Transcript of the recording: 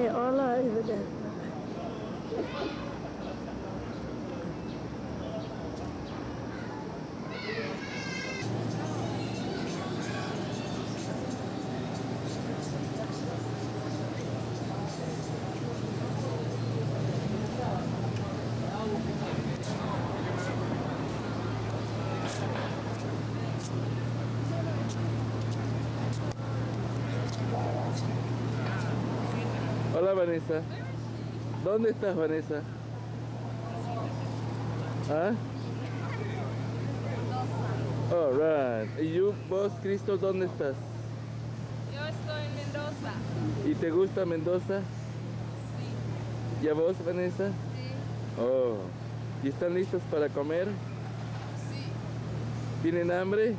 Eh, hola, Vanessa. Hola Vanessa. ¿Dónde estás Vanessa? ¿Ah? All right. ¿Y you, vos, Cristo, dónde estás? Yo estoy en Mendoza. ¿Y te gusta Mendoza? Sí, ¿Y a vos, Vanessa? sí, Oh. ¿Y están listos para comer? sí. ¿Tienen hambre?